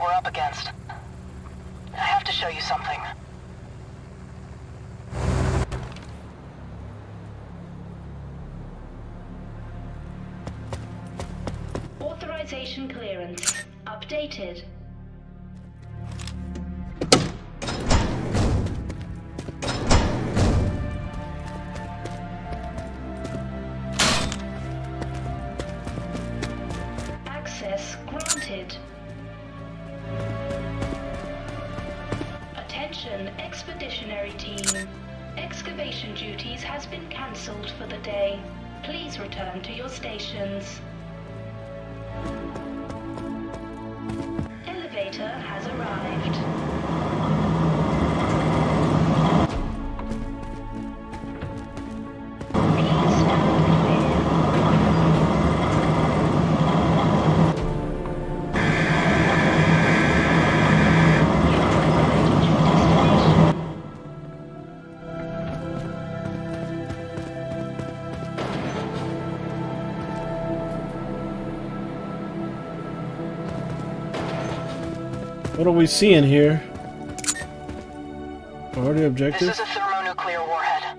we're up against. I have to show you something. Authorization clearance updated. What are we seeing here? Priority This objective? is a thermonuclear warhead.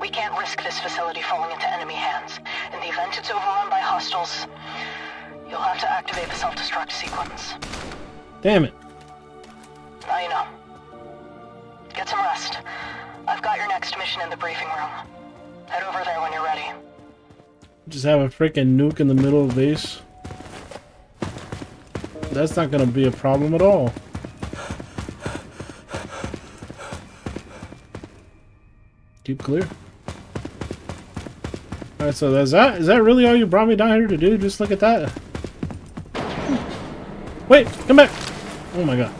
We can't risk this facility falling into enemy hands. In the event it's overrun by hostiles, you'll have to activate the self-destruct sequence. Damn it. Now you know. Get some rest. I've got your next mission in the briefing room. Head over there when you're ready. Just have a freaking nuke in the middle of base. That's not gonna be a problem at all. Keep clear. Alright, so is that is that really all you brought me down here to do? Just look at that. Wait, come back! Oh my god.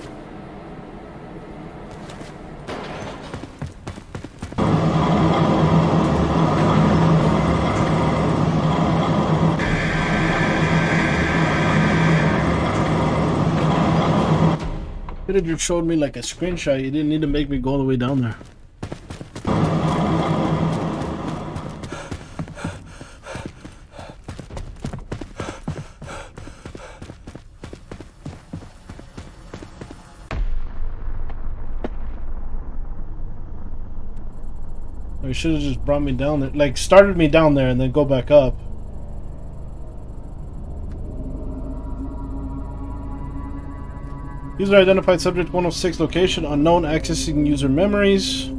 Could have just showed me like a screenshot. You didn't need to make me go all the way down there. You should have just brought me down there. Like, started me down there and then go back up. User identified subject 106 location unknown accessing user memories.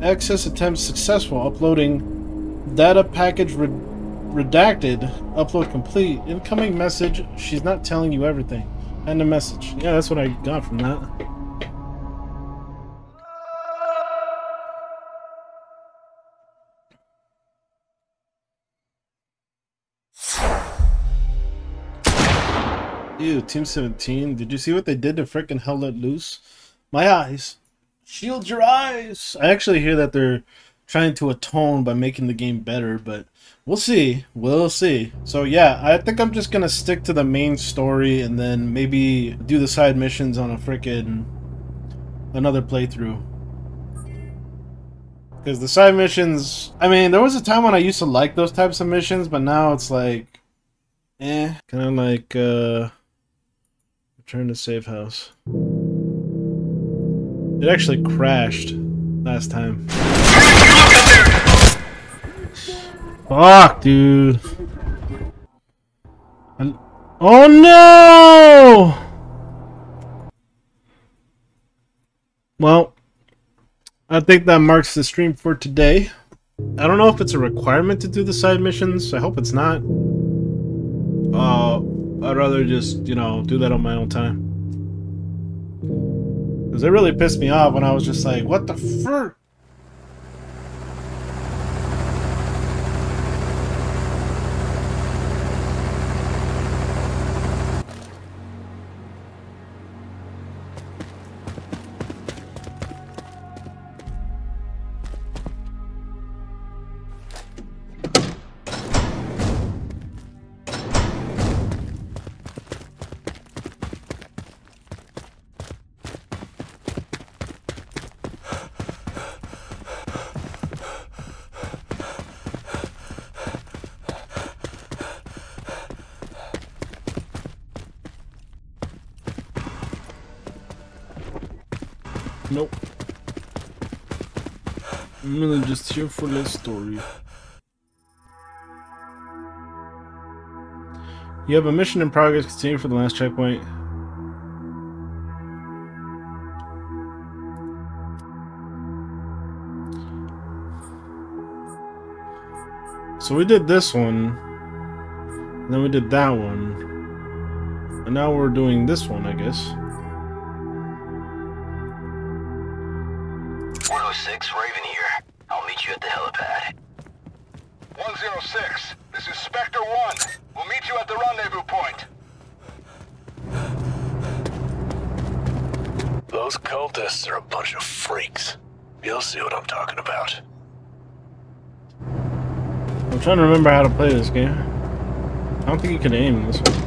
Access attempt successful. Uploading data package re redacted. Upload complete. Incoming message. She's not telling you everything. And a message. Yeah, that's what I got from that. Team 17. Did you see what they did to frickin' Hell Let Loose? My eyes. Shield your eyes. I actually hear that they're trying to atone by making the game better, but we'll see. We'll see. So yeah, I think I'm just gonna stick to the main story and then maybe do the side missions on a frickin' another playthrough. Because the side missions, I mean, there was a time when I used to like those types of missions, but now it's like, eh, kind of like, uh, return to save house. It actually crashed last time. Fuck, dude. Oh no! Well, I think that marks the stream for today. I don't know if it's a requirement to do the side missions. I hope it's not. Uh, I'd rather just, you know, do that on my own time. Because it really pissed me off when I was just like, what the frick? I'm really just here for the story. You have a mission in progress. Continue for the last checkpoint. So we did this one. Then we did that one. And now we're doing this one, I guess. 106, Raven you at the helipad. 106, this is Spectre 1. We'll meet you at the rendezvous point. Those cultists are a bunch of freaks. You'll see what I'm talking about. I'm trying to remember how to play this game. I don't think you can aim in this one.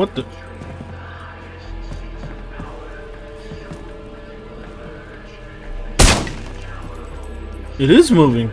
What the? It is moving.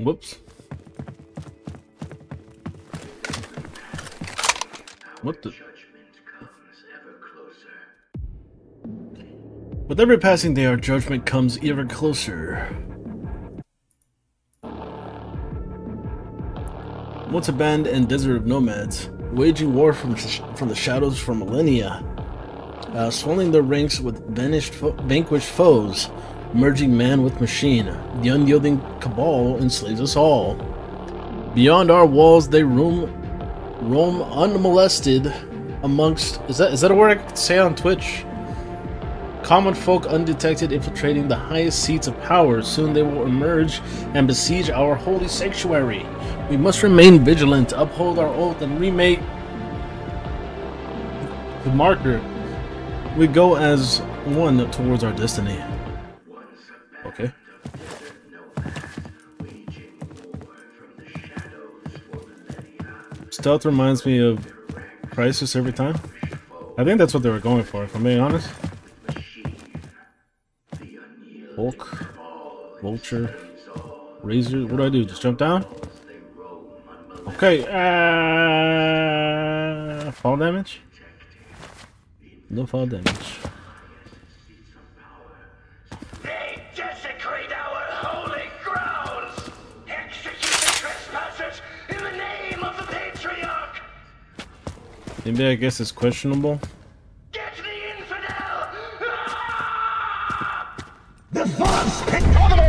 Whoops. What the? With every passing day, our judgment comes ever closer. Once a band and desert of nomads, waging war from, from the shadows for millennia, uh, swelling their ranks with vanished fo- vanquished foes, merging man with machine. The unyielding cabal enslaves us all. Beyond our walls, they roam, roam unmolested amongst. Is that is that a word I could say on Twitch? Common folk undetected, infiltrating the highest seats of power. Soon they will emerge and besiege our holy sanctuary. We must remain vigilant, uphold our oath, and remake the marker. We go as one towards our destiny. Stealth reminds me of Crysis every time. I think that's what they were going for, if I'm being honest. Hulk, Vulture, Razor. What do I do? Just jump down? Okay. Uh, fall damage? No fall damage. Maybe I guess it's questionable. Get the infidel! Ah! The center,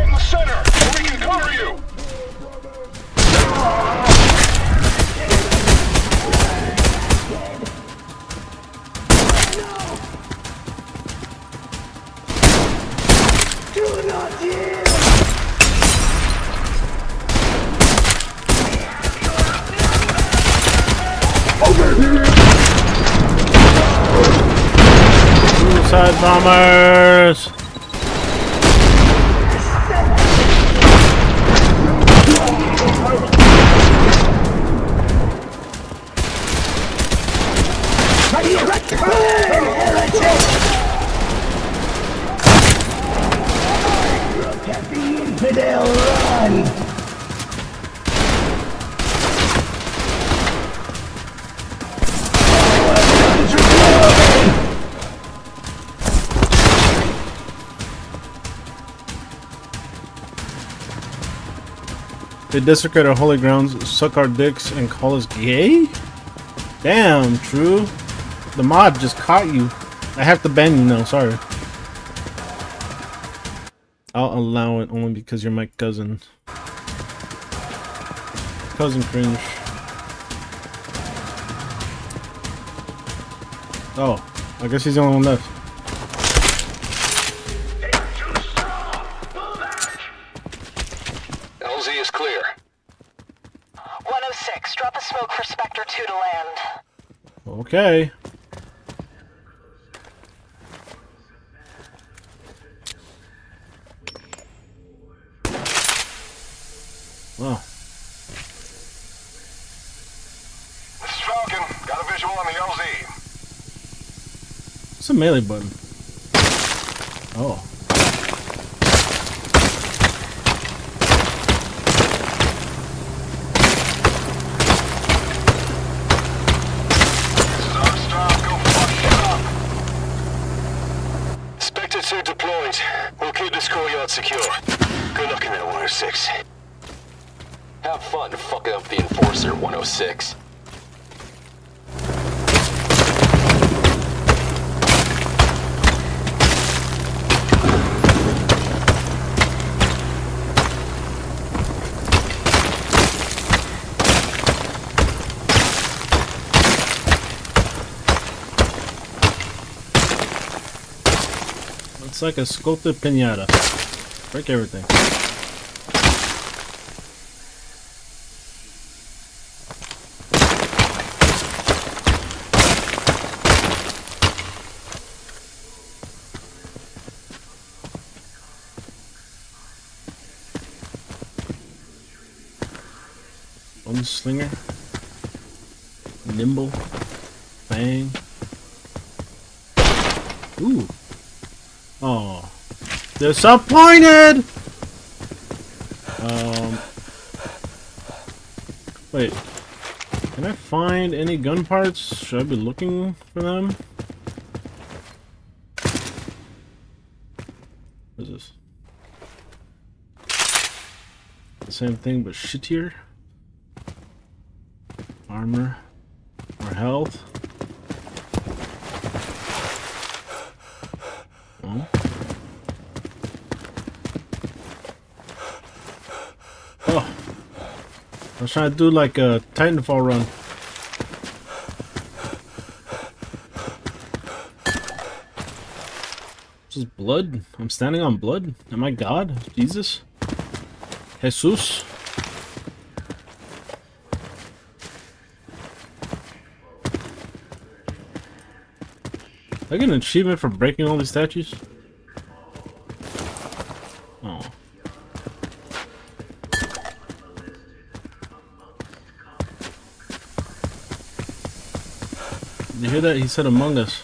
Suicide bombers! They desecrate our holy grounds, suck our dicks, and call us gay? Damn, true. The mod just caught you. I have to ban you now, sorry. I'll allow it only because you're my cousin. Cousin cringe. Oh, I guess he's the only one left. Okay. Wow. This is Falcon. Got a visual on the LZ. It's a melee button. Like a sculpted pinata. Break everything. Gunslinger. Nimble. Fang. Ooh. Oh. Disappointed! Um. Wait. Can I find any gun parts? Should I be looking for them? What is this? The same thing but shittier. Armor. Or health. I was trying to do like a Titanfall run. This is blood. I'm standing on blood. Am I God? Jesus? Jesus? I get an achievement for breaking all these statues? hear that? He said Among Us.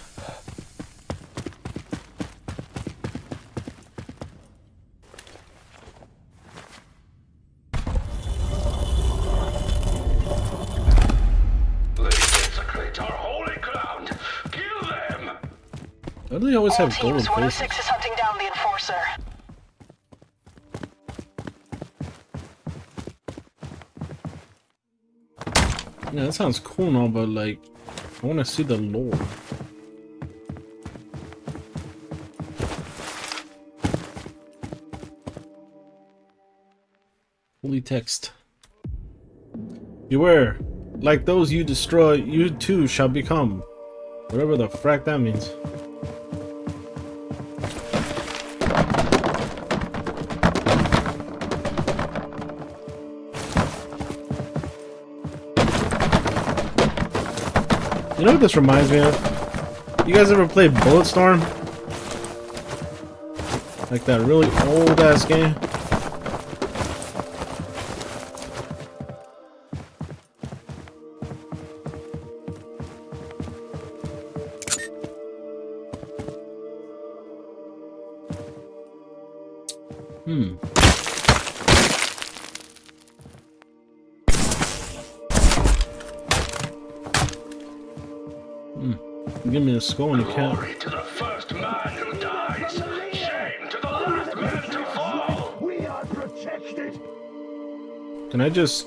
Why do they always have golden faces? is hunting down the enforcer. Yeah, that sounds cool and all, but like, I want to see the lore. Holy text. Beware, like those you destroy, you too shall become. Whatever the frack that means. Know what this reminds me of? You guys ever played Bulletstorm? Like that really old ass game? Just...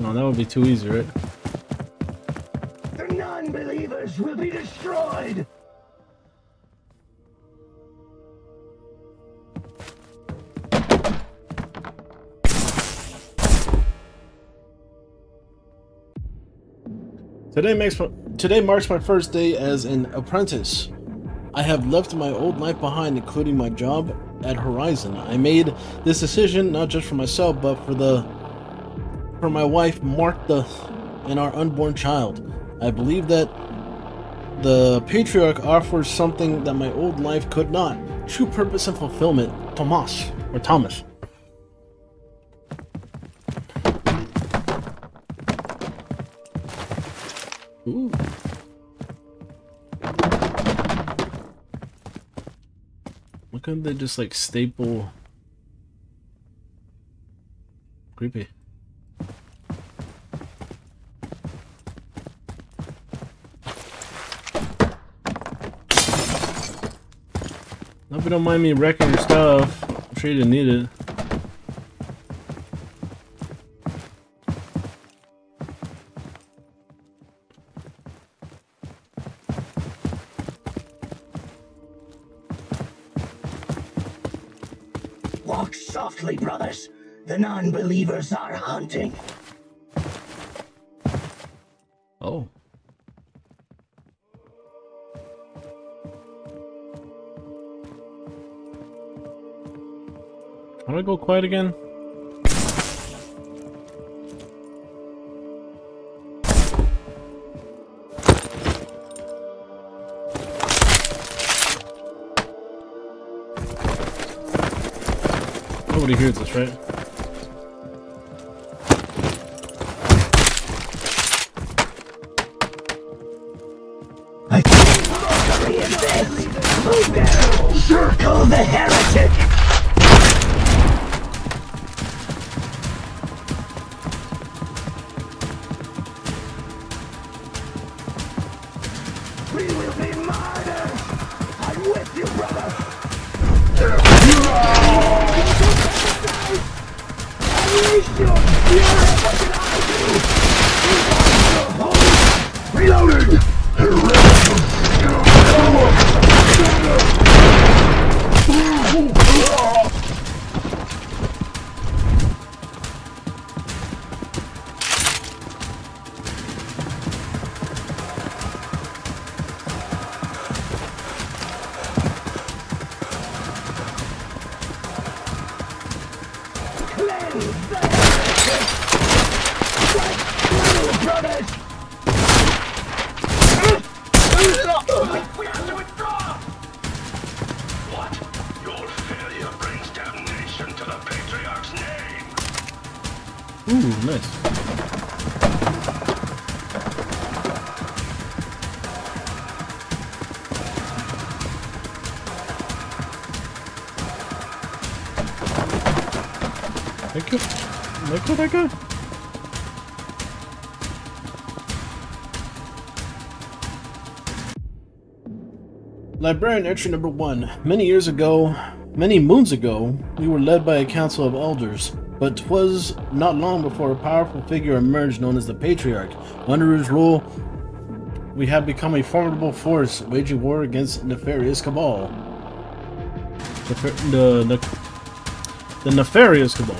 No, that would be too easy, right? The non-believers will be destroyed. Today makes my, today marks my first day as an apprentice. I have left my old life behind, including my job at Horizon. I made this decision not just for myself, but for the for my wife Martha and our unborn child. I believe that the patriarch offers something that my old life could not: true purpose and fulfillment. Tomas or Thomas. Ooh. Why couldn't they just like staple? Creepy. Hope you don't mind me wrecking your stuff. I'm sure you didn't need it. Non-believers are hunting. Oh. I go quiet again? Nobody hears this, right? Librarian entry number one. Many years ago, many moons ago, we were led by a council of elders, but 'twas not long before a powerful figure emerged known as the Patriarch. Under his rule, we have become a formidable force, waging war against nefarious cabal. The, the, the, the nefarious cabal.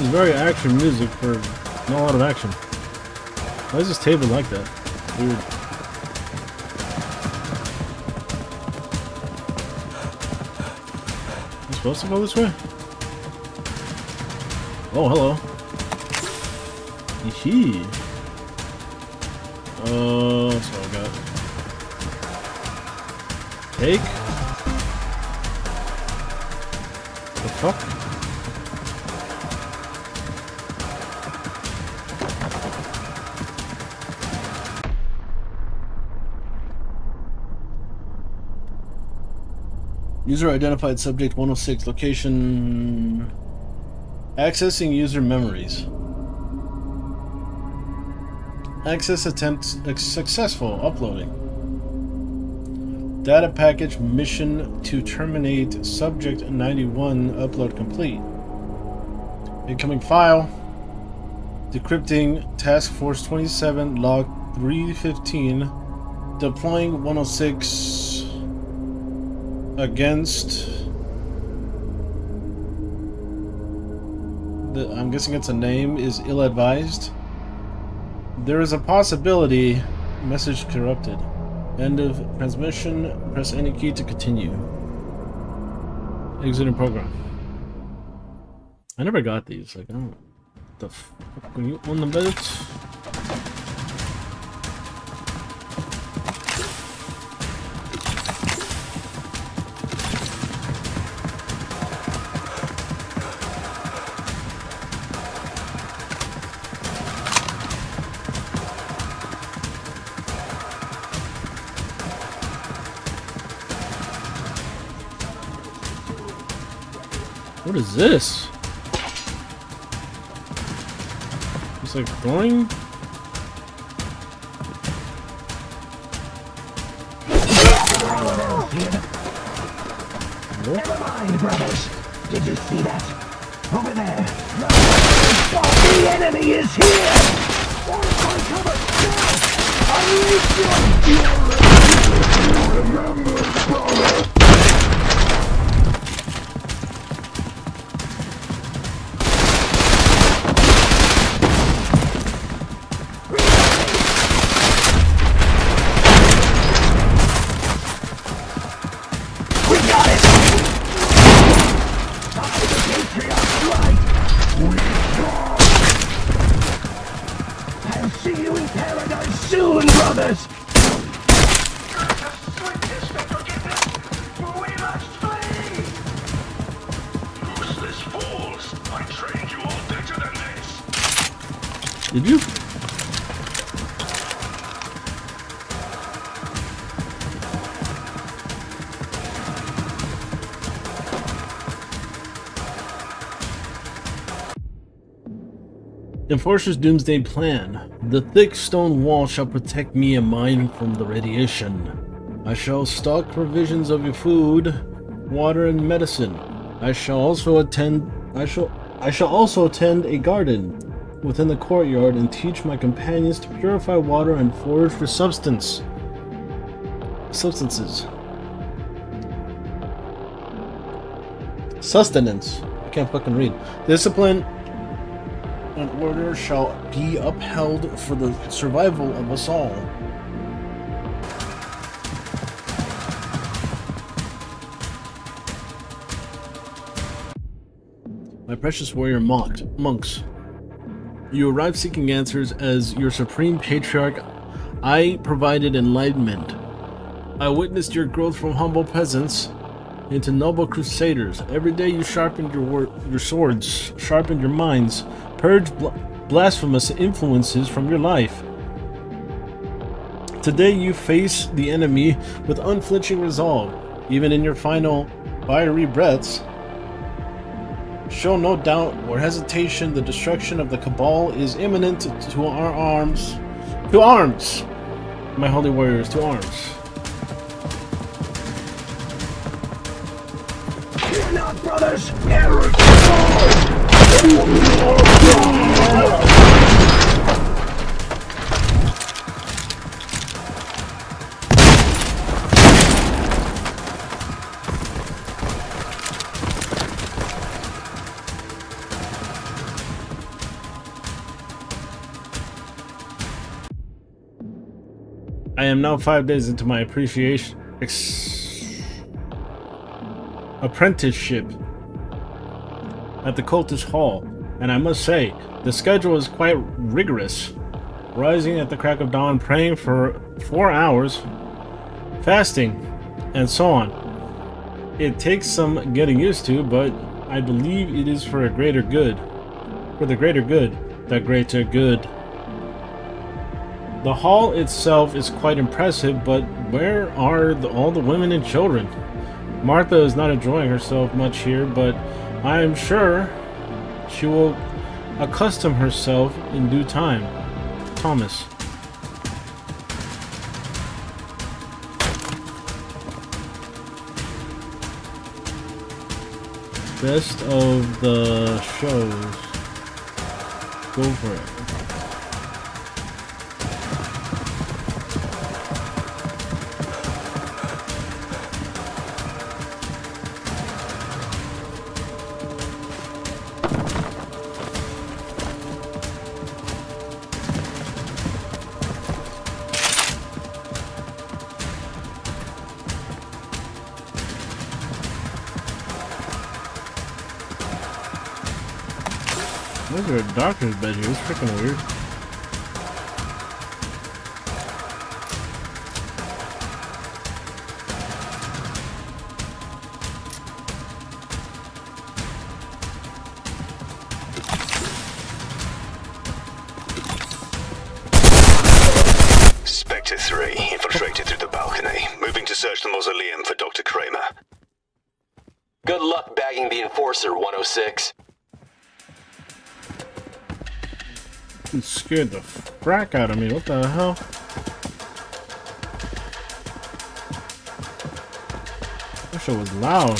This is very action music for not a lot of action. Why is this table like that? Weird. You supposed to go this way? Oh, hello. Yee. Uh, that's all I got. Take. User identified subject 106 location accessing user memories. Access attempt successful uploading. Data package mission to terminate subject 91 upload complete. Incoming file. Decrypting task force 27 log 315 deploying 106 against the I'm guessing it's a name is ill-advised. There is a possibility message corrupted. End of transmission. Press any key to continue. Exiting program. I never got these. Like, I don't. The fuck? When you on the bed? This? It's like throwing? Enforcer's Doomsday Plan. The thick stone wall shall protect me and mine from the radiation. I shall stock provisions of your food, water, and medicine. I shall also attend. I shall. I shall also attend a garden within the courtyard and teach my companions to purify water and forage for substance. Substances. Sustenance. I can't fucking read. Discipline and order shall be upheld for the survival of us all. My precious warrior mocked monks. You arrived seeking answers as your supreme patriarch. I provided enlightenment. I witnessed your growth from humble peasants into noble crusaders. Every day you sharpened your your swords, sharpened your minds, purged bl- blasphemous influences from your life. Today you face the enemy with unflinching resolve, even in your final fiery breaths. Show no doubt or hesitation, the destruction of the Cabal is imminent to our arms. To arms! My holy warriors, to arms. Fear not, brothers! Error! I am now five days into my appreciation apprenticeship at the Cultist Hall, and I must say, the schedule is quite rigorous. Rising at the crack of dawn, praying for four hours, fasting, and so on. It takes some getting used to, but I believe it is for a greater good. For the greater good. The greater good. The hall itself is quite impressive, but where are the, all the women and children? Martha is not enjoying herself much here, but I am sure she will accustom herself in due time. Thomas. Best of the shows. Go for it. Freaking weird. Frack out of me. What the hell? That shit was loud.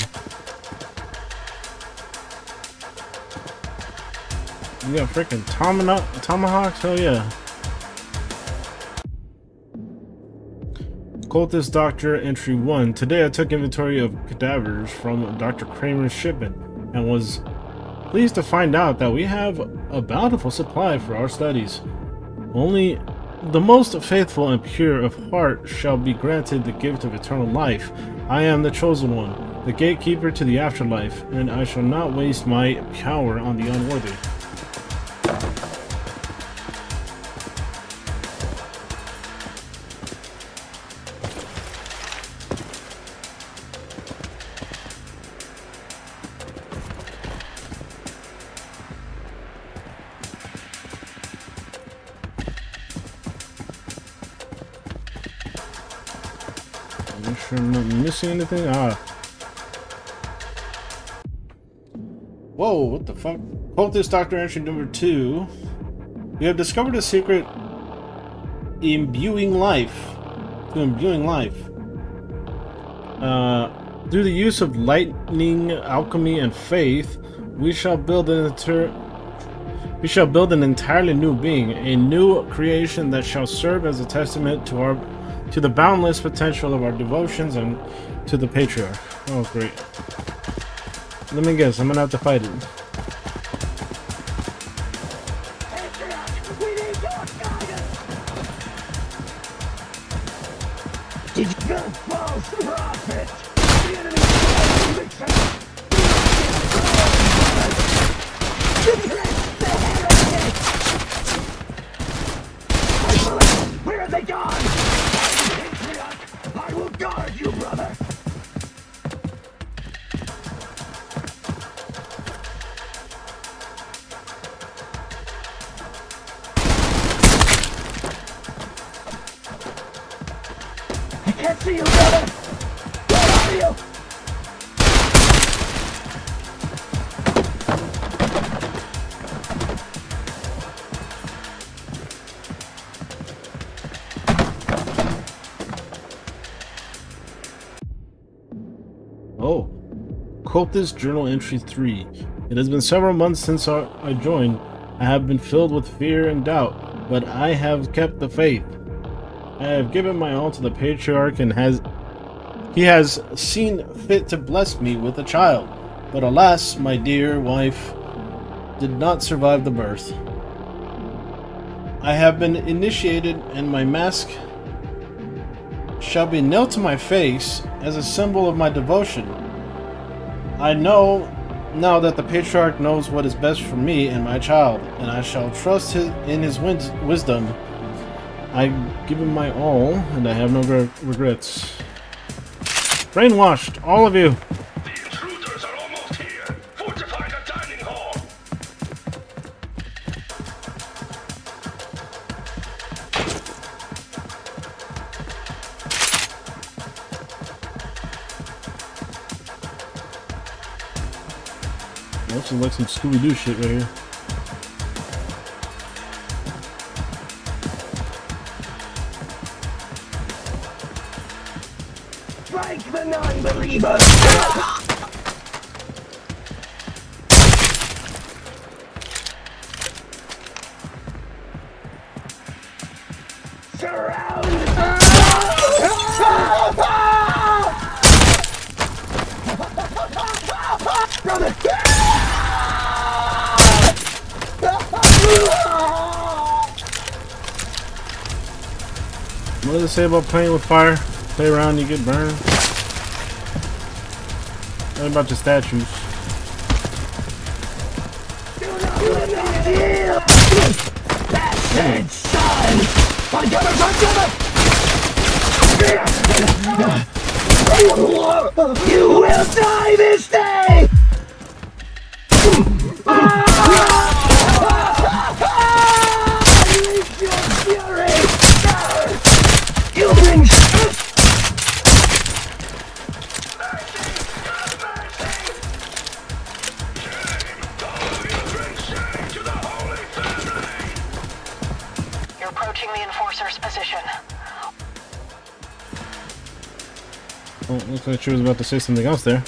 You got freaking tomahawk tomahawks? Hell yeah. Cultist Doctor Entry 1. Today I took inventory of cadavers from Dr. Kramer's shipment and was pleased to find out that we have a bountiful supply for our studies. Only the most faithful and pure of heart shall be granted the gift of eternal life. I am the chosen one, the gatekeeper to the afterlife, and I shall not waste my power on the unworthy. Cultist Doctor Entry number two. We have discovered a secret imbuing life. To imbuing life. Uh, through the use of lightning, alchemy, and faith, we shall build an inter we shall build an entirely new being, a new creation that shall serve as a testament to our to the boundless potential of our devotions and to the patriarch. Oh great. Let me guess, I'm gonna have to fight it. Cultist Journal Entry 3. It has been several months since I joined. I have been filled with fear and doubt, but I have kept the faith. I have given my all to the Patriarch and has he has seen fit to bless me with a child. But alas, my dear wife did not survive the birth. I have been initiated and my mask shall be nailed to my face as a symbol of my devotion. I know now that the patriarch knows what is best for me and my child, and I shall trust his, in his wis- wisdom. I give him my all, and I have no regrets. Brainwashed, all of you. Some Scooby Doo shit right here. Say about playing with fire? Play around, you get burned. What about the statues? You will die this day! Ah! Looks like she was about to say something else there.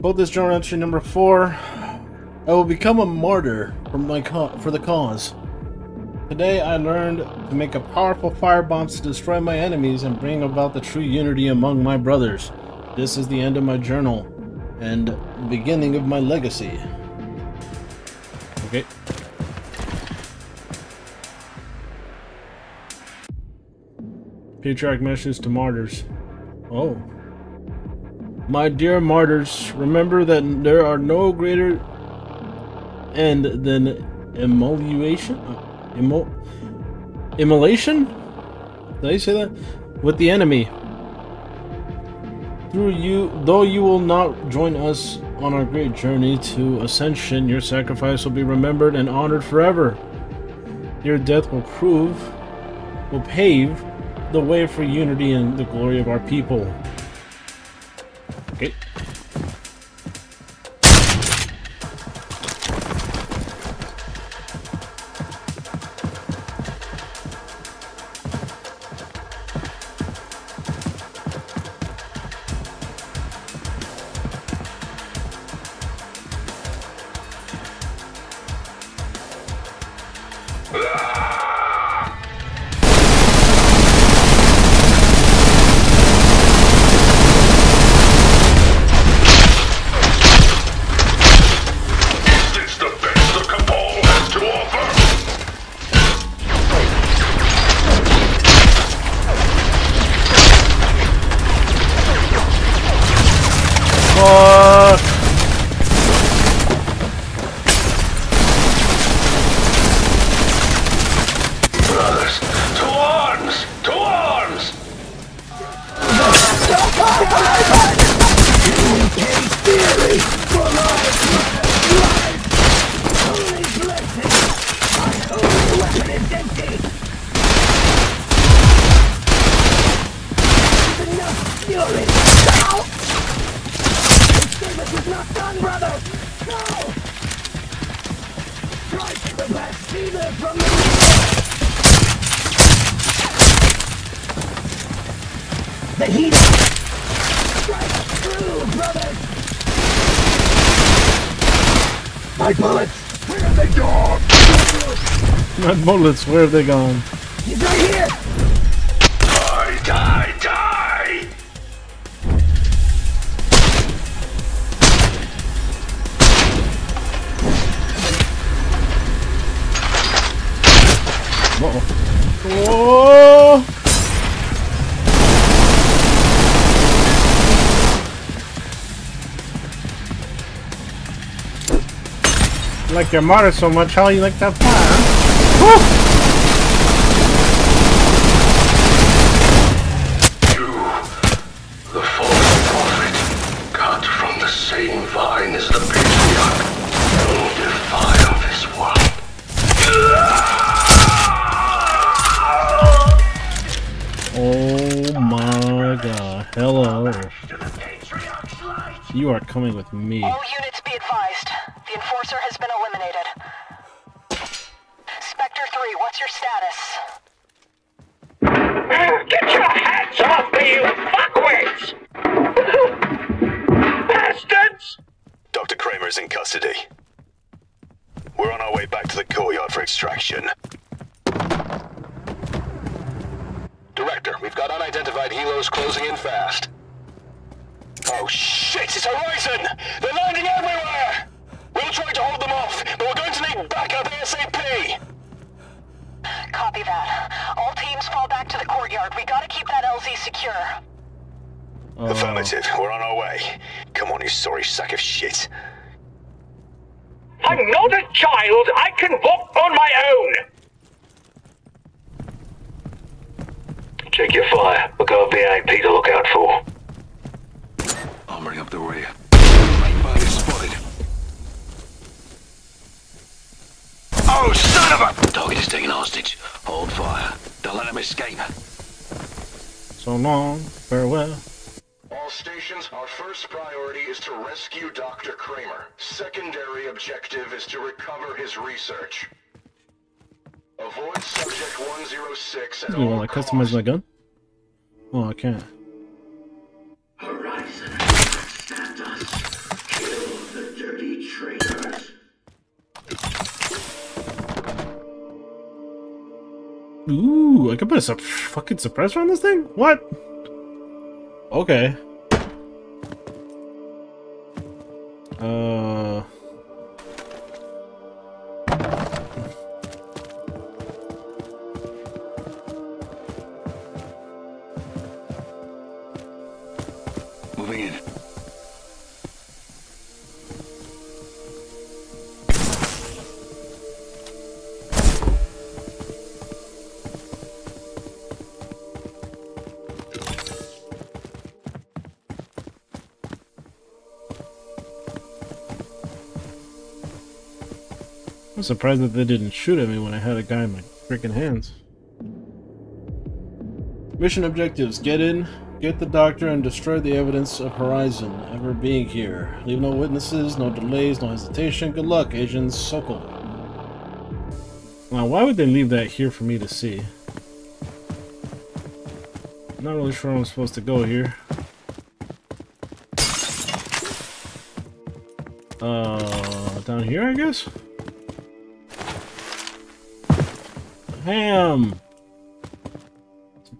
Quote this journal entry number four. I will become a martyr for my for the cause. Today I learned to make a powerful firebomb to destroy my enemies and bring about the true unity among my brothers. This is the end of my journal and beginning of my legacy. Okay. Patriarch message to martyrs. Oh. My dear martyrs, remember that there are no greater end than immolation? Uh, Immo- immolation? Did I say that? With the enemy. Through you, though you will not join us on our great journey to ascension, your sacrifice will be remembered and honored forever. Your death will prove, will pave the way for unity and the glory of our people. No! This is not done, brother! No! Try to from the The heat through! My bullets! Where have they gone? Not bullets, where have they gone? Like your martyr so much, how you like that fire? Woo! You, the false prophet, cut from the same vine as the patriarch, will defile this world. Oh my god. Hello. To the patriarch's light! You are coming with me. Oh, customize my gun? Oh, I can't. Ooh, I can put a sup- fucking suppressor on this thing? What? Okay. Surprised that they didn't shoot at me when I had a guy in my freaking hands. Mission objectives get in, get the doctor, and destroy the evidence of Horizon ever being here. Leave no witnesses, no delays, no hesitation. Good luck, Agent Sokol. Now, why would they leave that here for me to see? Not really sure I'm supposed to go here. Uh, down here, I guess? Ham!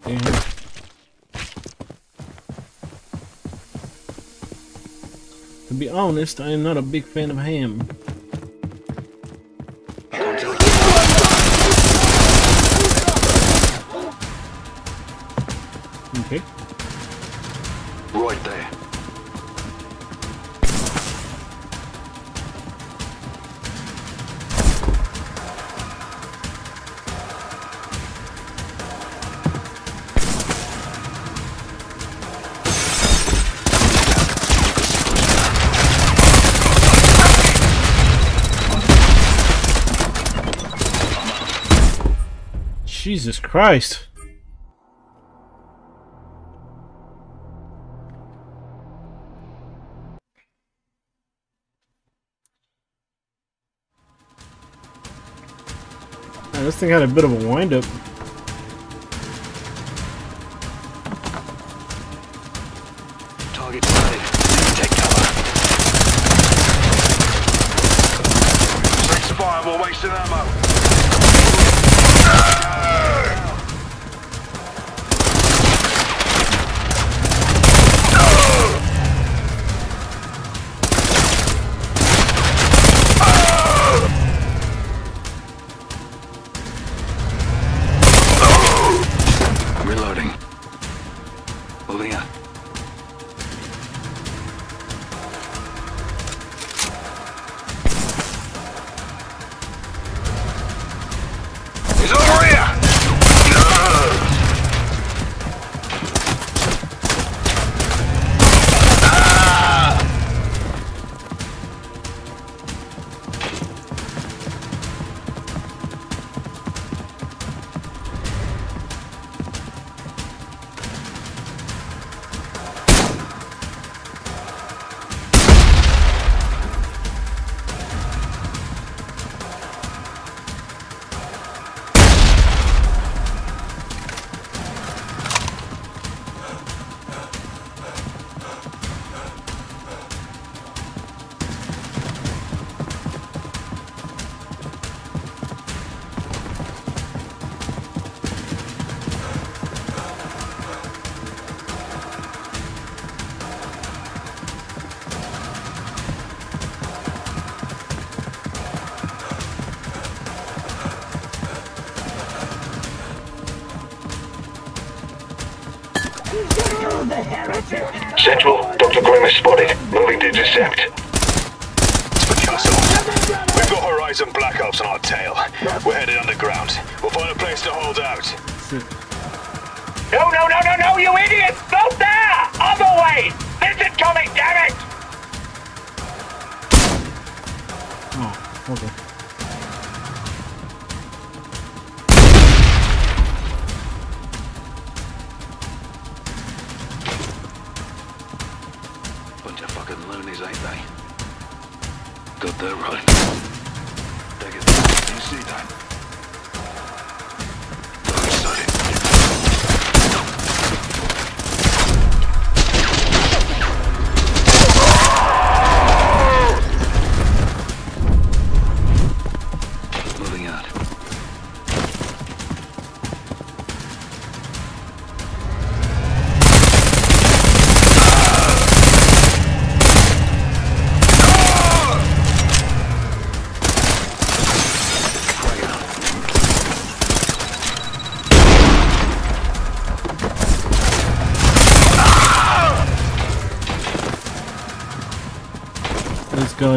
Damn. To be honest, I am not a big fan of ham. Okay. Christ. Man, this thing had a bit of a windup. He's over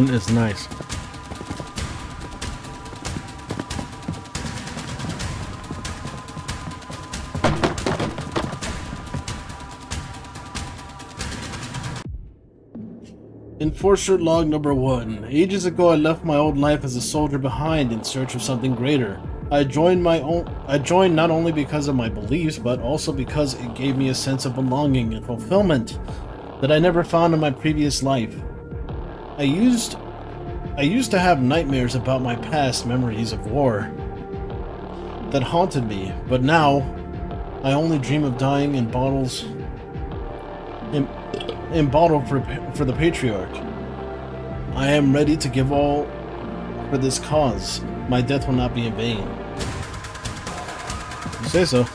gun is nice. Enforcer log number one. Ages ago, I left my old life as a soldier behind in search of something greater. I joined my own. I joined not only because of my beliefs, but also because it gave me a sense of belonging and fulfillment that I never found in my previous life. I used I used to have nightmares about my past memories of war that haunted me, but now I only dream of dying in bottles in, in bottle for for the patriarch. I am ready to give all for this cause. My death will not be in vain. You say so.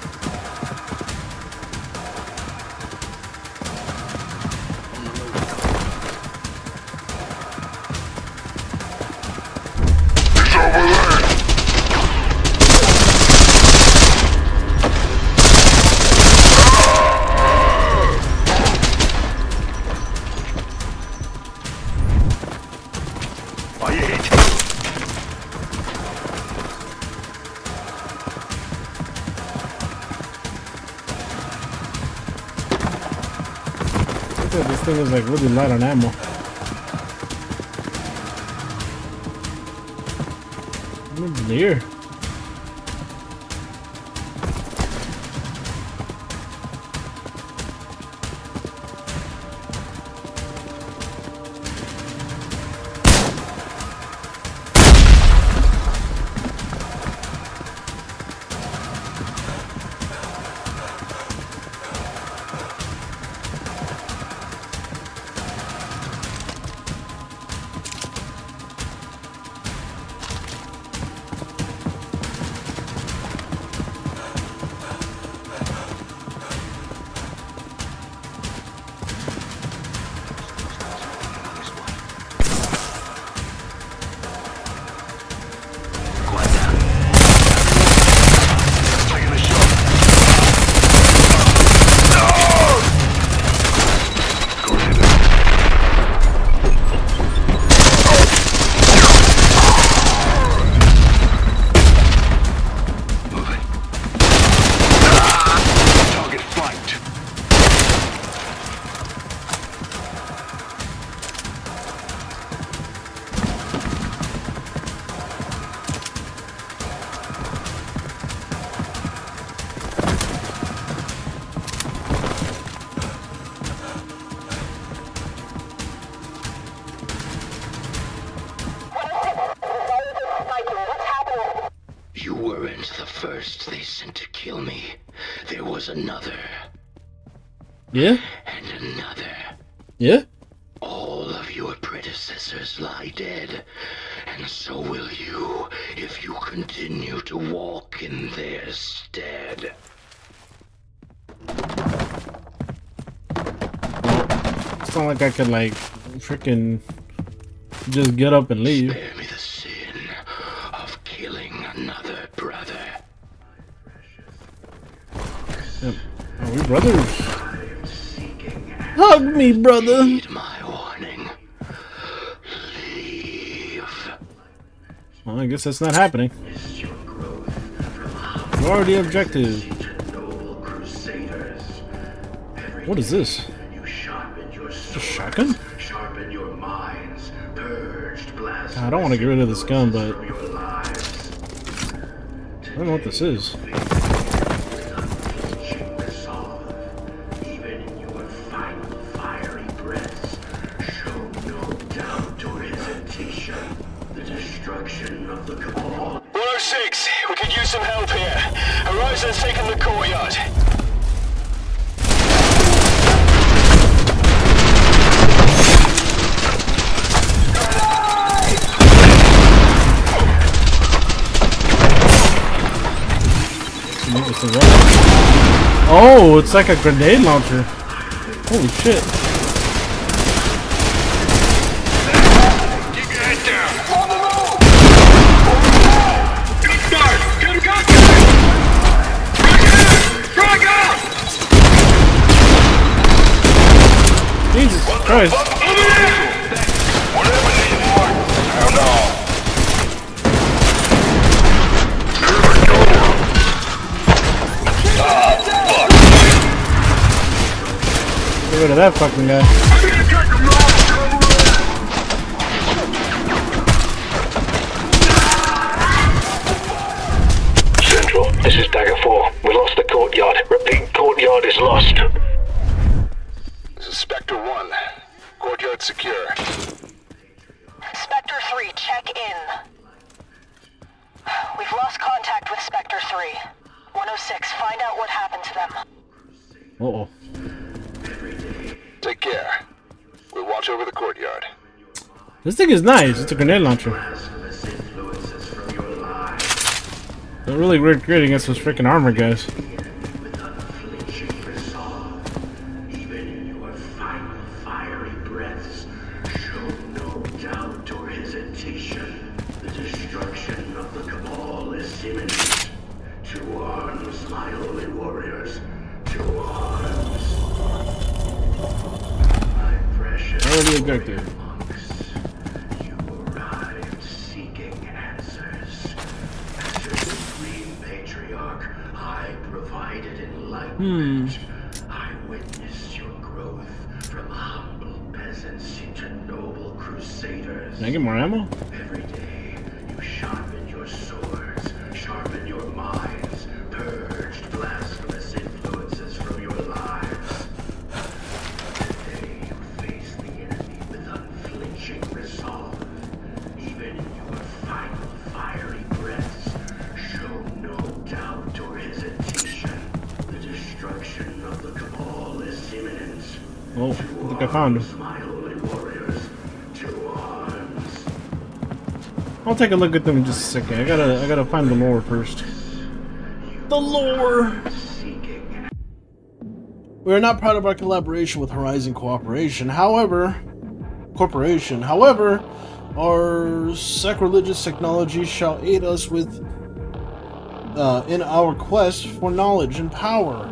Really light on ammo. There? first could, like, freaking just get up and leave. Spare me the sin of killing another brother. Are we brothers? Hug me, brother! Heed my warning. Leave. Well, I guess that's not happening. What are the objectives? What is this? I don't want to get rid of this gun, but. I don't know what this is. Like a grenade launcher. Holy shit. That fucking guy. Thing is nice. It's a grenade launcher. really weird great against those freaking armor guys. Can I get more ammo? Every day, you sharpen your swords, sharpen your minds, I'll take a look at them in just a second. I gotta, I gotta find the lore first. The lore. We are not proud of our collaboration with Horizon Cooperation. However, Corporation. However, our sacrilegious technology shall aid us with uh, in our quest for knowledge and power.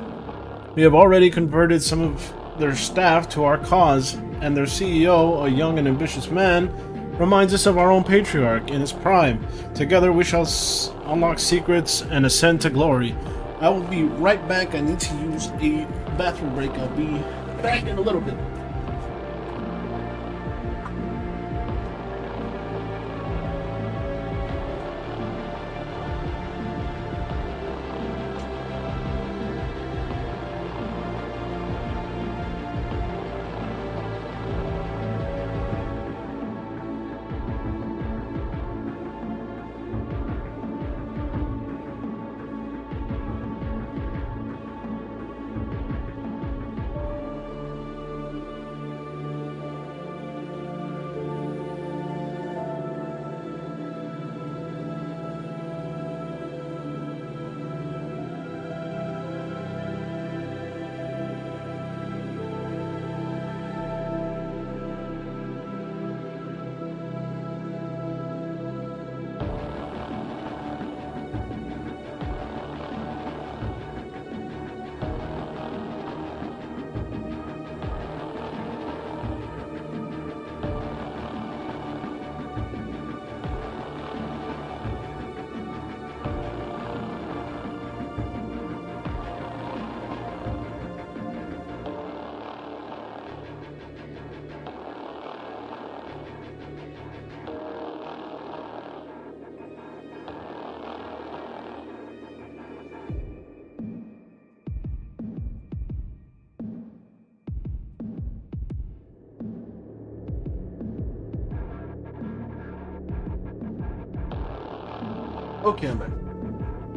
We have already converted some of their staff to our cause, and their CEO, a young and ambitious man, reminds us of our own patriarch in his prime. Together we shall unlock secrets and ascend to glory. I will be right back. I need to use a bathroom break. I'll be back in a little bit.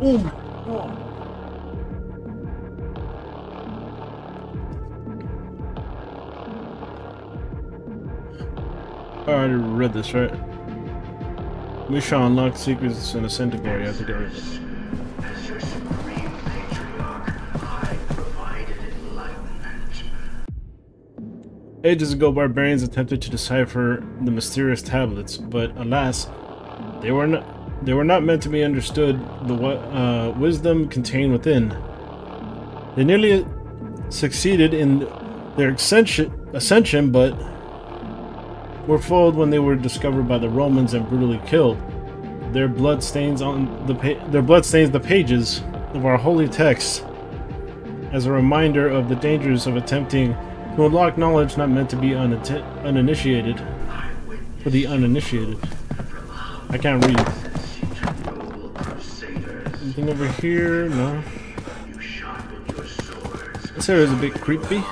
Oh. I already read this, right? We shall unlock secrets in a centigrade. I have to it. Ages ago, barbarians attempted to decipher the mysterious tablets, but alas, they were not. They were not meant to be understood. The uh, wisdom contained within. They nearly succeeded in their ascension, but were foiled when they were discovered by the Romans and brutally killed. Their blood stains on the their blood stains the pages of our holy texts as a reminder of the dangers of attempting to unlock knowledge not meant to be uninitiated. For the uninitiated. I can't read. Noble crusaders, Anything over here? No. you sharpened your swords. This area is a bit creepy.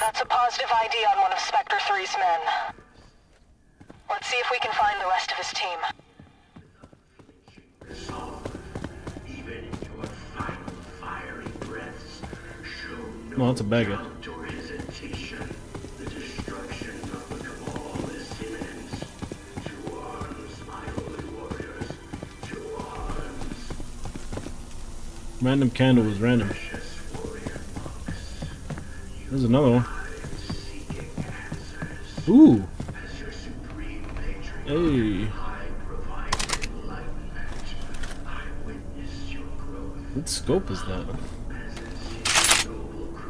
That's a positive ID on one of Spectre 3's men. Let's see if we can find the rest of his team. Resolve, even in your final fiery breaths, show no No, that's a bagger. Random candle was random. There's another one. Ooh. Hey. What scope is that?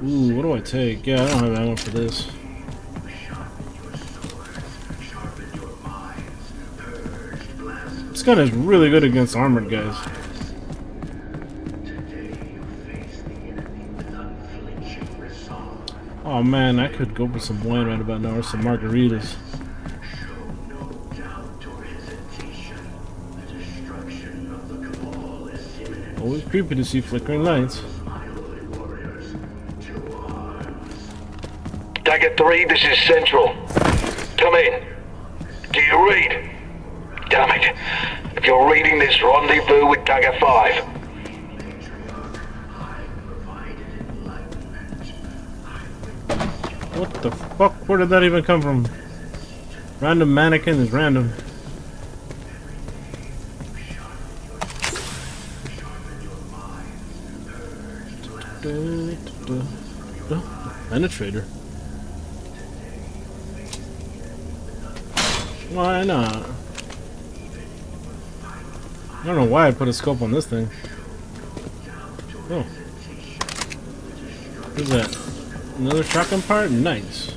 Ooh, what do I take? Yeah, I don't have ammo for this. This gun is really good against armored guys. Man, I could go for some wine right about now or some margaritas. Always creepy to see flickering lights. Dagger 3, this is Central. Come in. Do you read? Damn it. If you're reading this, rendezvous with Dagger 5. Where did that even come from? Random mannequin is random. Penetrator. Why not? I don't know why I put a scope on this thing. Oh. What's that? Another shotgun part? Nice.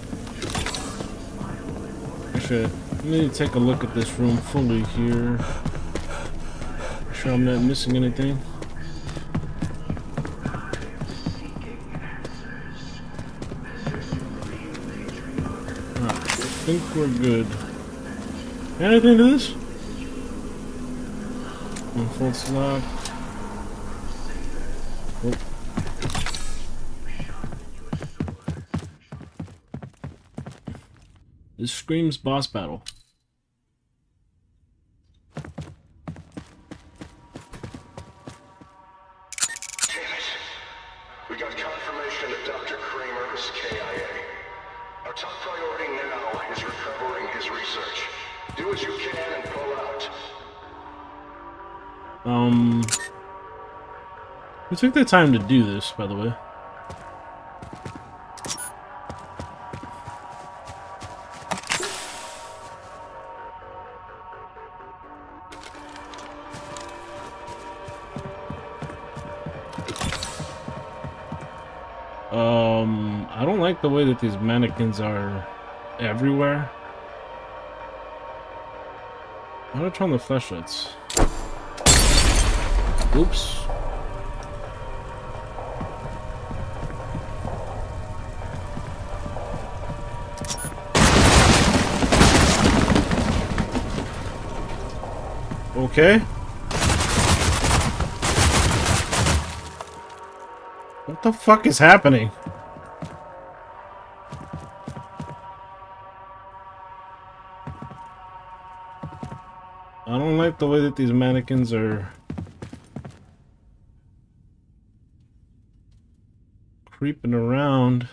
Let me take a look at this room fully here. Make sure I'm not missing anything. I think we're good. Anything to this? Unfold slot. Oh. Can and pull out. Um, we took the time to do this, by the way. The way that these mannequins are everywhere. How do I turn the flashlights? Oops. Okay. What the fuck is happening? Like the way that these mannequins are creeping around.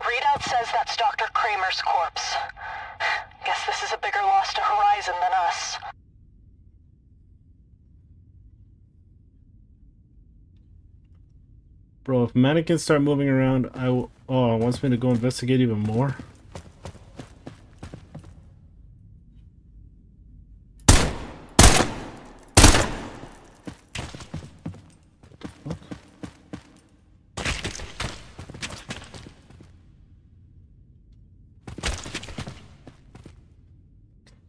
Readout says that's Dr. Kramer's corpse. Guess this is a bigger loss to Horizon than us. Bro, if mannequins start moving around, I will... Oh, it wants me to go investigate even more?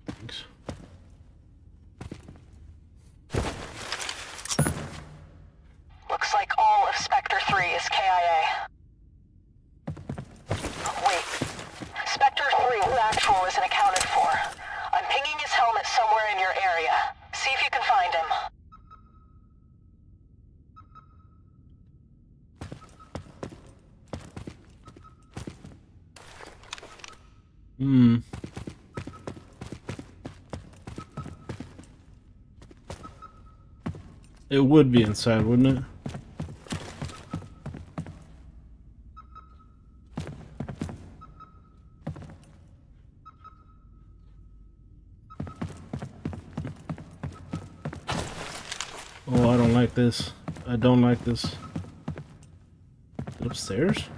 Thanks. Looks like all of Spectre 3 is KIA. Wait. Spectre 3 actual isn't accounted for. I'm pinging his helmet somewhere in your area. See if you can find him. Hmm. It would be inside, wouldn't it? Oh, I don't like this. I don't like this. Is upstairs?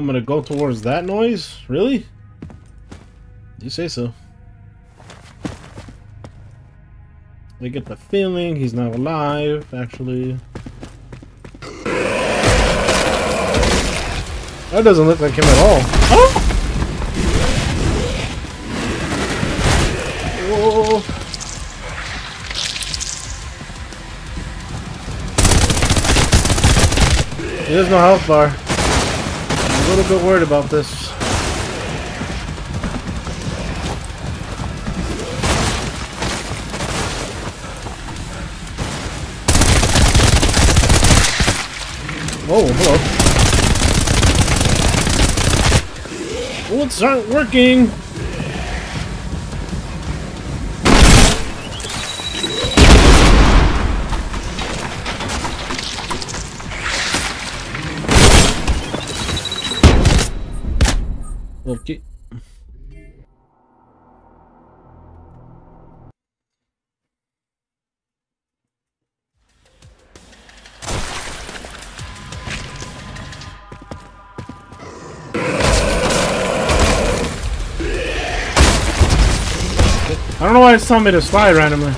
Want me to go towards that noise? Really? You say so. I get the feeling he's not alive, actually. That doesn't look like him at all. Oh! Whoa. He has no health bar. A little bit worried about this. Oh, hello. Bullets aren't working! I don't know why it's telling me to slide randomly.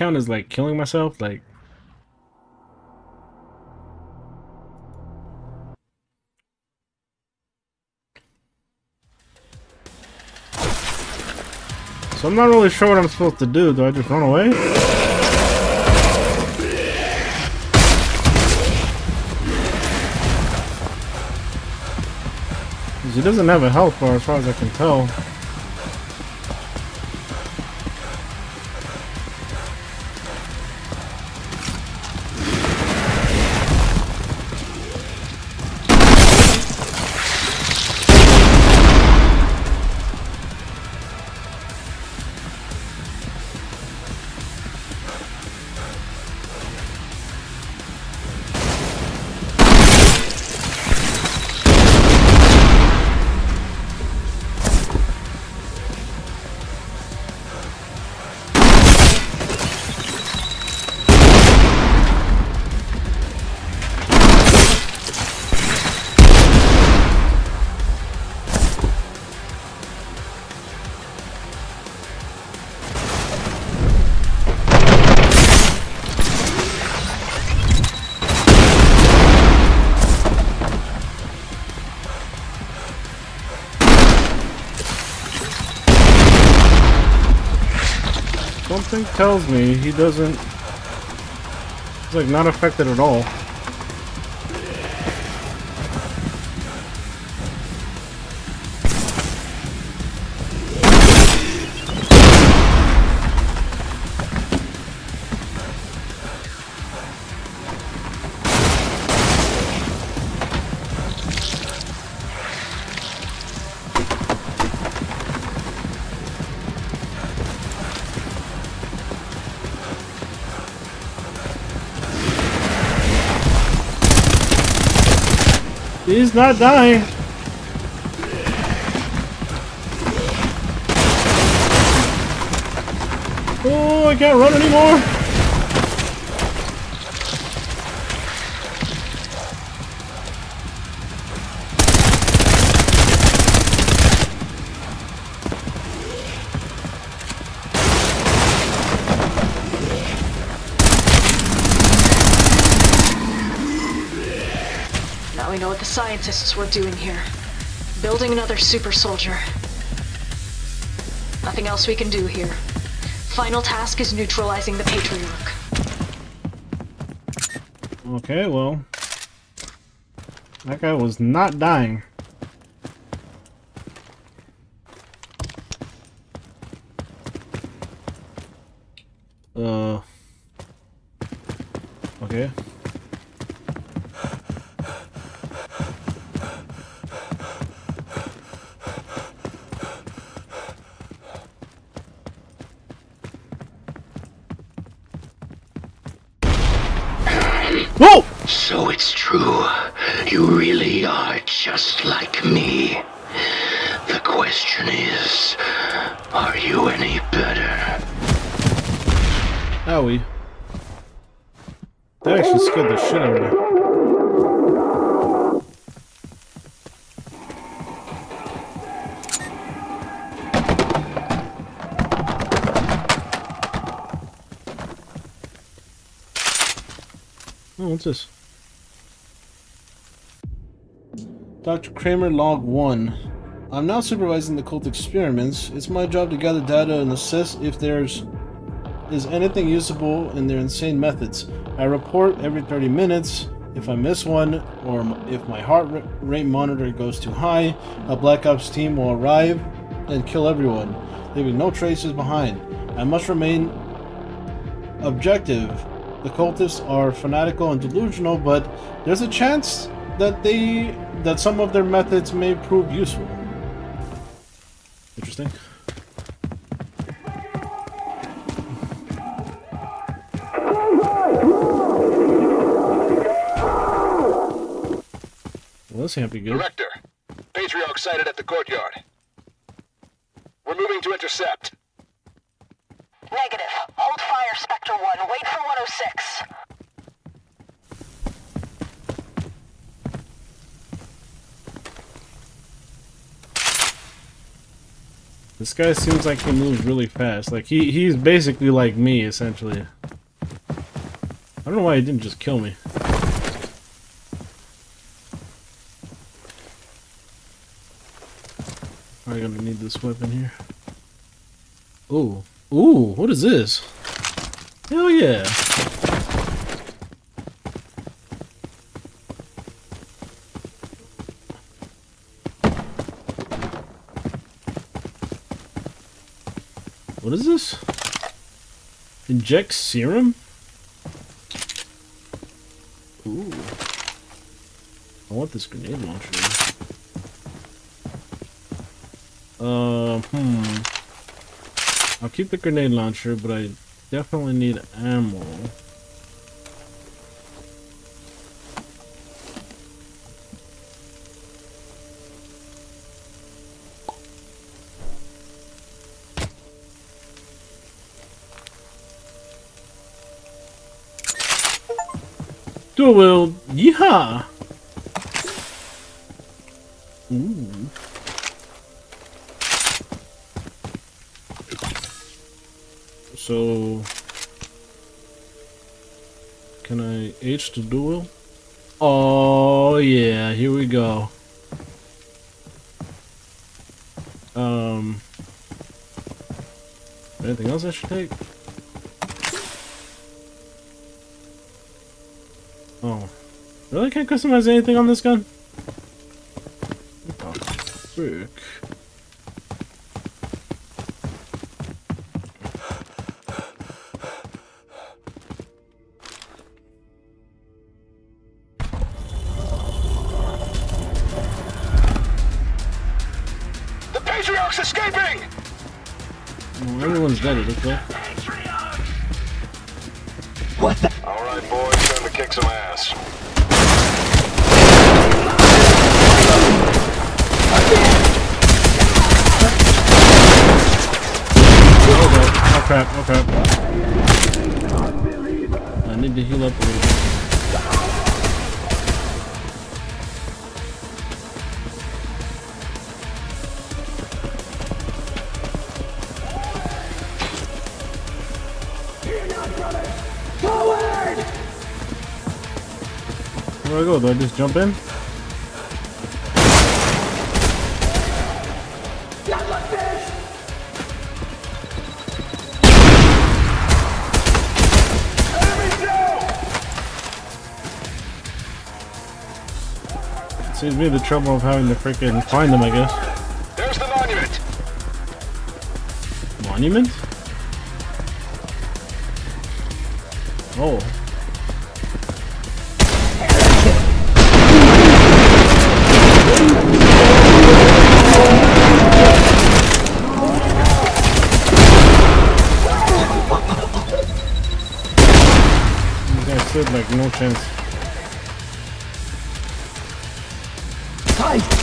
Count as like killing myself? Like, so I'm not really sure what I'm supposed to do. Do I just run away? Because he doesn't have a health bar as far as I can tell. Tells me he doesn't... He's like not affected at all. Not dying. Oh, I can't run anymore. Scientists were doing here. Building another super soldier. Nothing else we can do here. Final task is neutralizing the Patriarch. Okay, well. That guy was not dying. Kramer Log 1. I'm now supervising the cult experiments. It's my job to gather data and assess if there's is anything usable in their insane methods. I report every 30 minutes. If I miss one, or if my heart rate monitor goes too high, a Black Ops team will arrive and kill everyone, leaving no traces behind. I must remain objective. The cultists are fanatical and delusional, but there's a chance that they that some of their methods may prove useful. Interesting. Well, this can't be good. Director, Patriarch sighted at the courtyard. We're moving to intercept. Negative. Hold fire, Spectre 1. Wait for 106. This guy seems like he moves really fast. Like he he's basically like me essentially. I don't know why he didn't just kill me. You gonna need this weapon here? Ooh. Ooh, what is this? Hell yeah. What is this? Inject serum? Ooh. I want this grenade launcher. Uh, hmm. I'll keep the grenade launcher, but I definitely need ammo. Dual wield, yeehaw! Ooh. So, can I H to dual? Oh yeah, here we go. Um, anything else I should take? Really customize anything on this gun? Crap, oh crap. I need to heal up a little bit. Where do I go? Do I just jump in? Me the trouble of having to freaking find them, I guess. There's the monument. Monument? Oh. You guys said like no chance.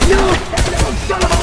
Delay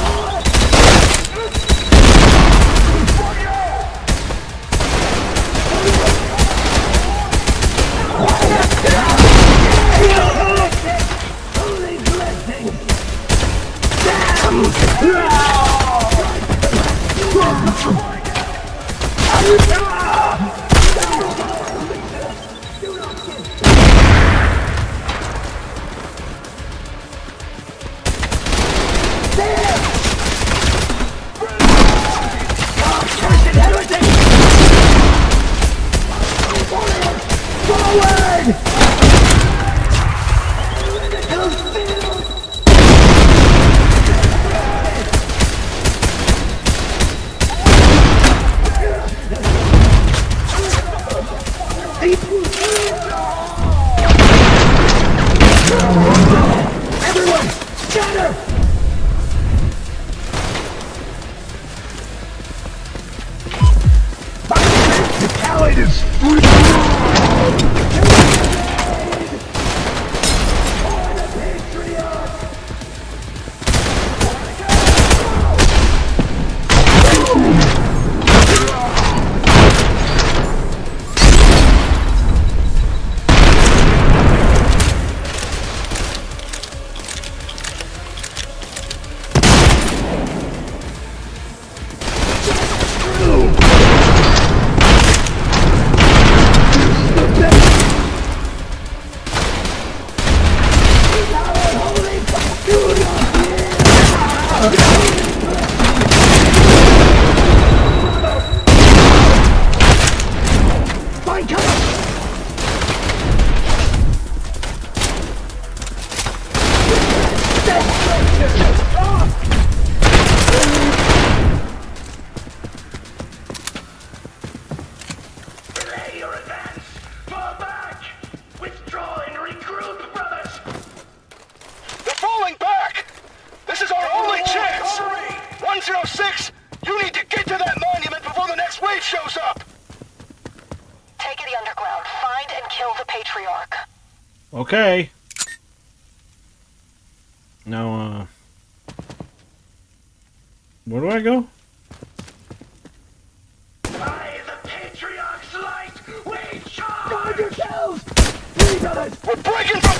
We're breaking from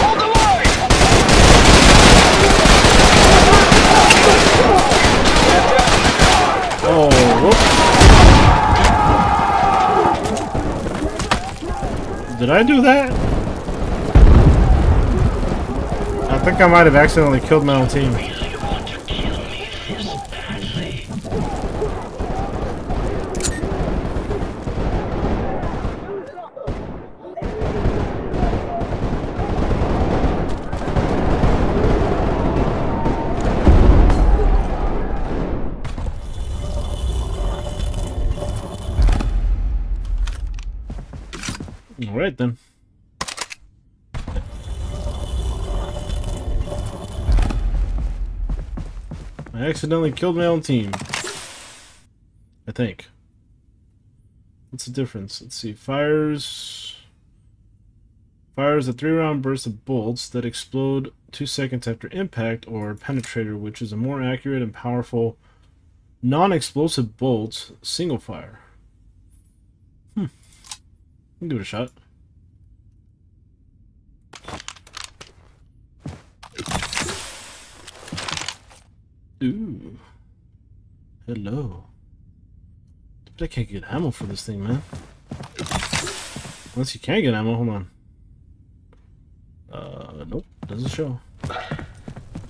Hold the line. Oh, whoop. Did I do that? I think I might have accidentally killed my own team. Accidentally killed my own team. I think. What's the difference? Let's see. Fires. Fires a three round burst of bolts that explode two seconds after impact, or penetrator, which is a more accurate and powerful non explosive bolt single fire. Hmm. Give it a shot. Ooh. Hello. But I can't get ammo for this thing, man. Unless you can get ammo, hold on. Uh, nope, doesn't show.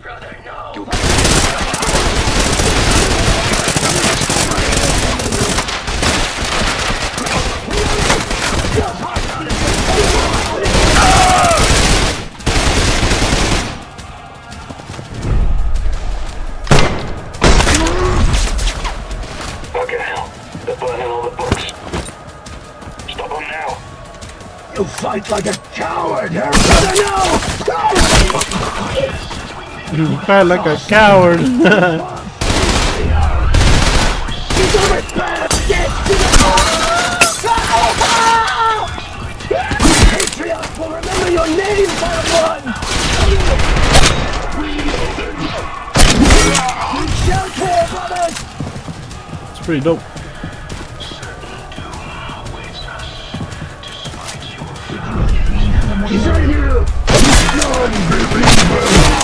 Brother, no! You fight like a coward, No! You fight like a coward. Patriots remember your name, pretty dope. Unbelievable!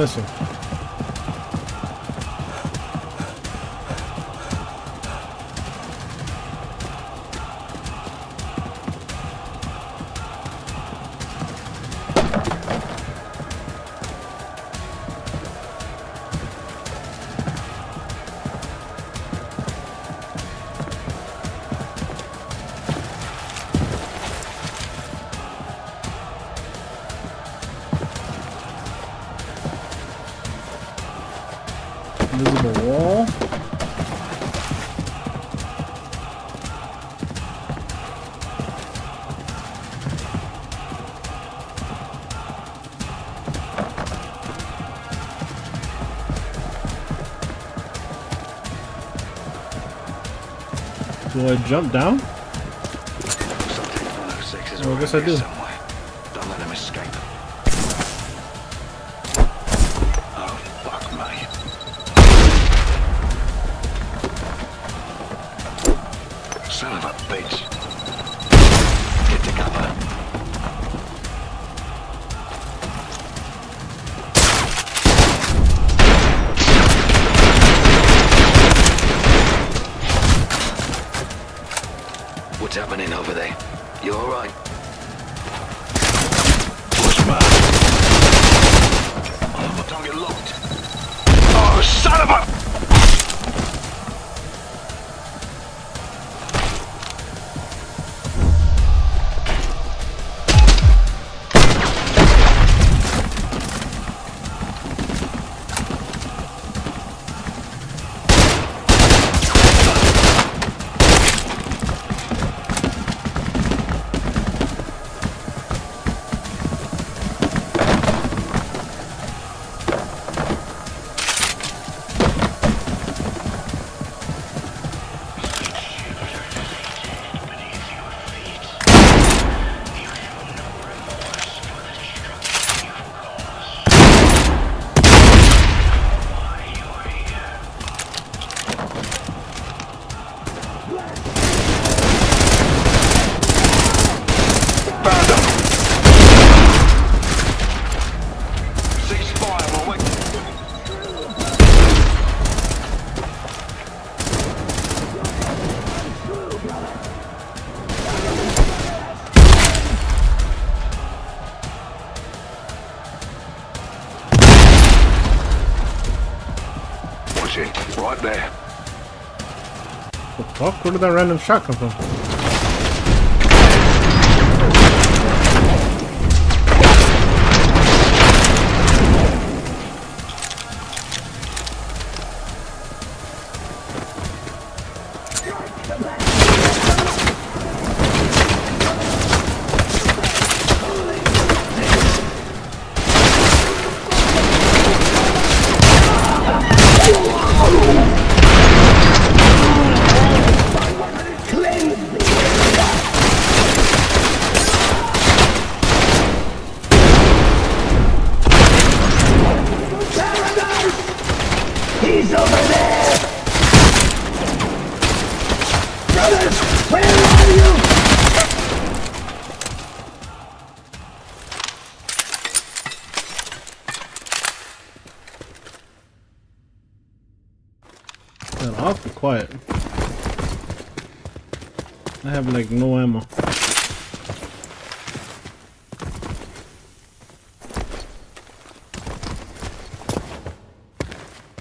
listen. Do I jump down? Well, I guess I do. Where did that random shot come from?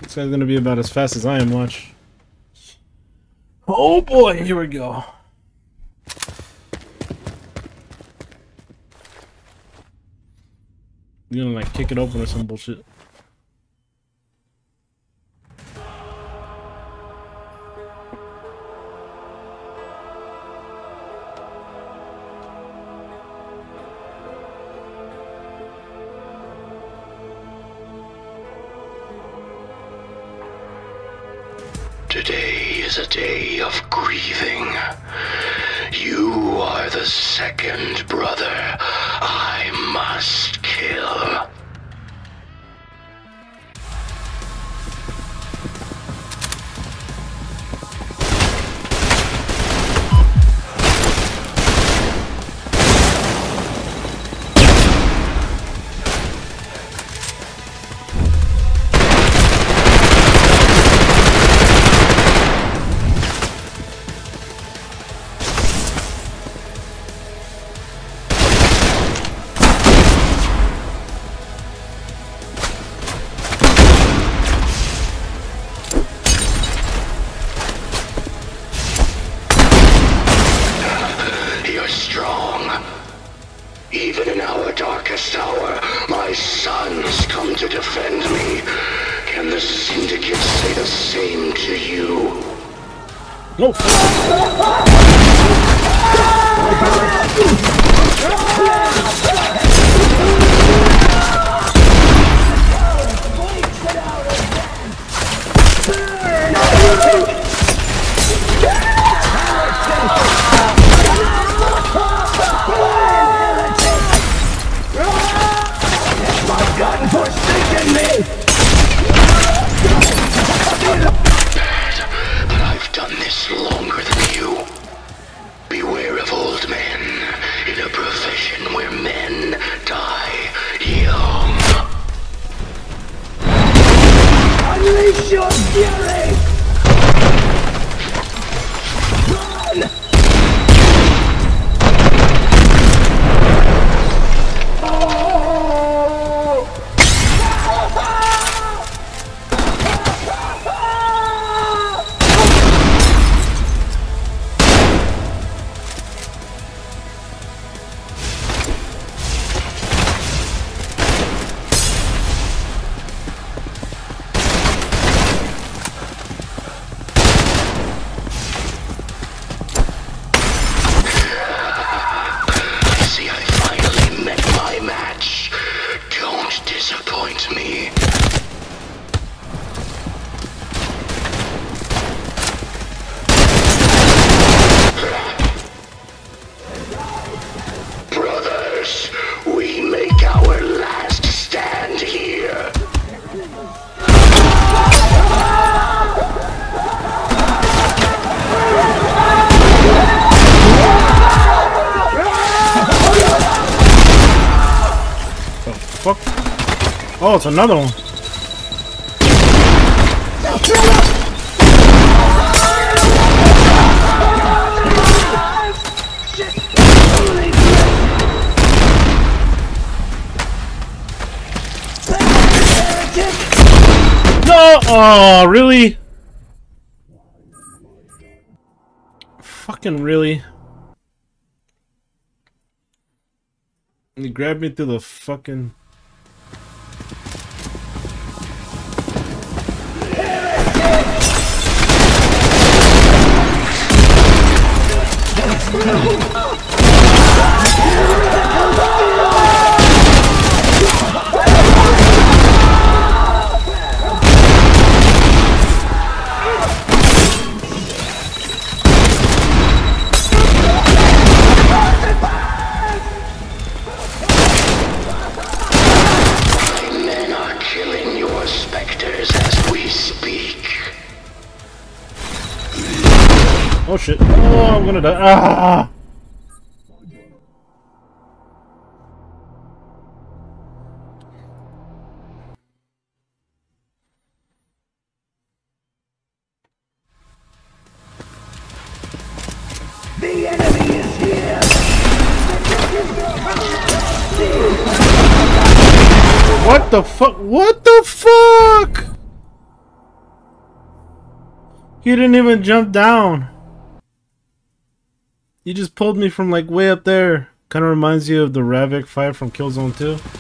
This guy's gonna be about as fast as I am, watch. Oh boy, here we go. You're gonna like kick it open or some bullshit. necessity of grieving. You are the second brother I must kill. Another one. No! Oh, really? Fucking really? You grabbed me through the fucking... No. gonna die. Ah! What the fuck? What the fuck? He didn't even jump down. He just pulled me from like way up there. Kind of reminds you of the Radec fight from Killzone 2.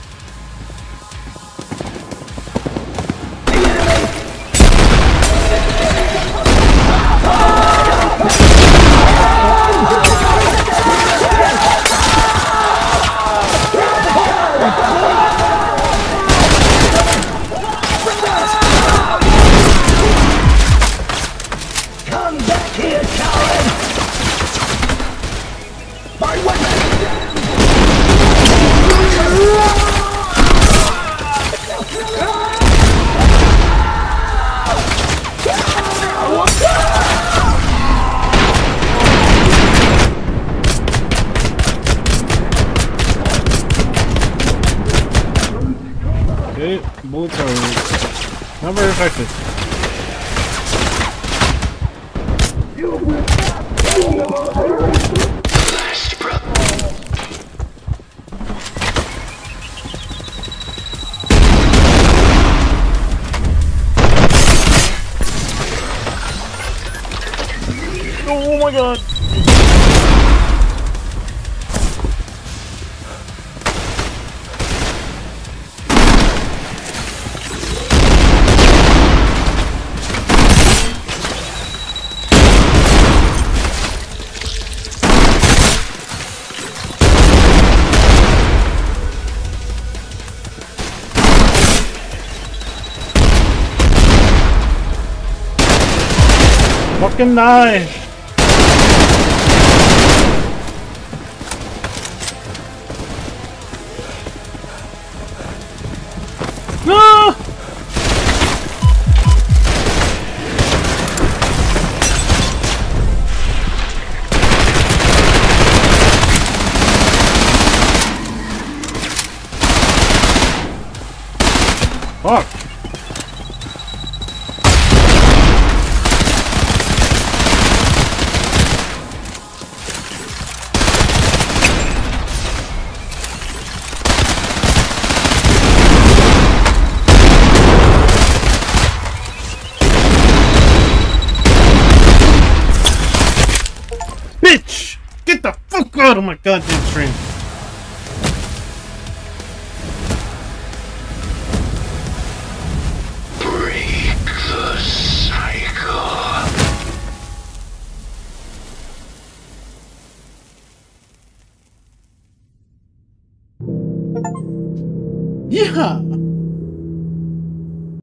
Fucking